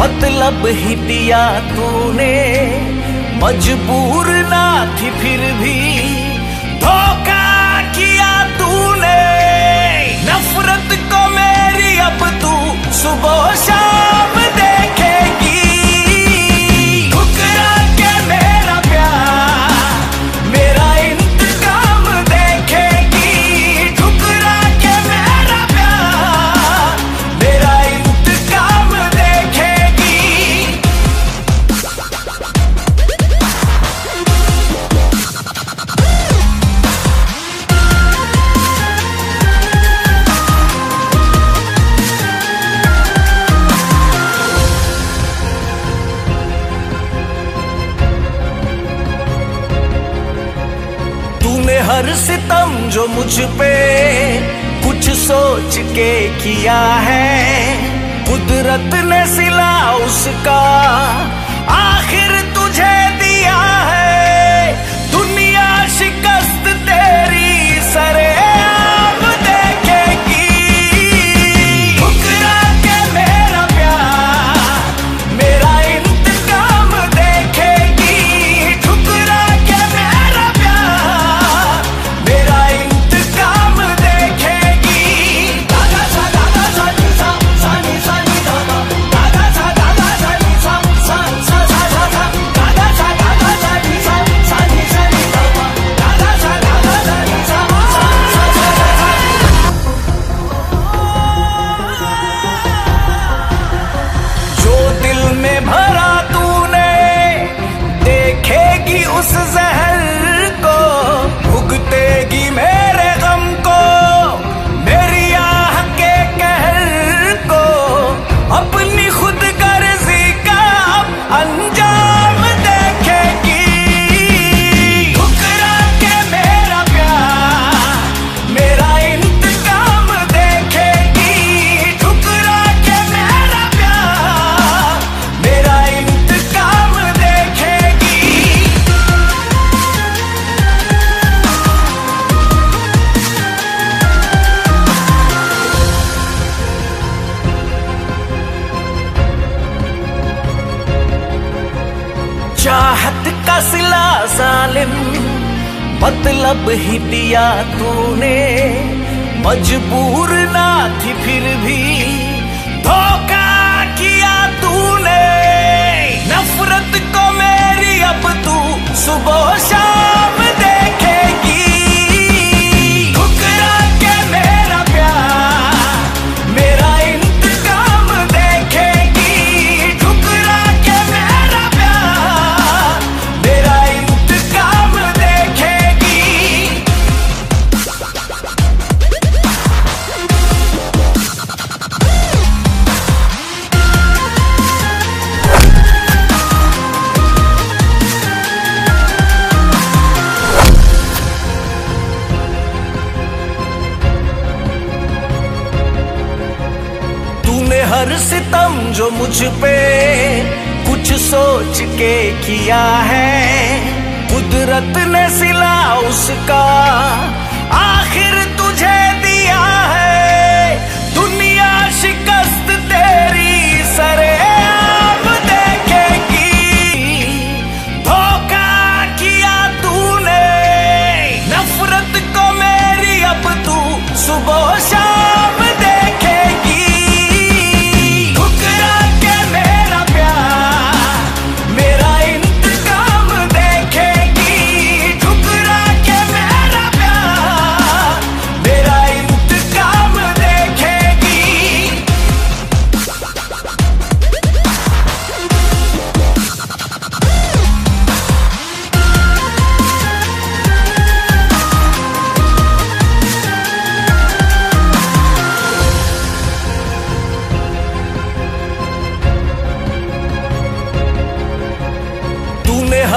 मतलब ही दिया तूने। मजबूर ना थी फिर भी धोखा किया तूने। नफरत को मेरी अब तू सुबह शाम हर सितम जो मुझ पे कुछ सोच के किया है कुदरत ने सिला उसका उस जहर को भुगतेगी मेरे गम को। मेरी आह के कहर को अपनी खुद गर्जी का अब सिला सालिम मतलब ही दिया तूने। मजबूर ना थी फिर भी धोखा किया तूने। नफरत को मेरी अब तू सुबह हर सितम जो मुझ पे कुछ सोच के किया है। कुदरत ने सिला उसका, आखिर तुझे दिया है। दुनिया शिकस्त तेरी सरे आम देखेगी धोखा किया तूने, नफरत को मेरी अब तू सुबह शाम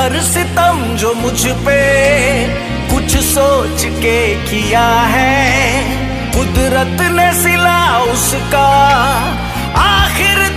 हर सितम जो मुझ पे कुछ सोच के किया है। कुदरत ने सिला उसका। आखिर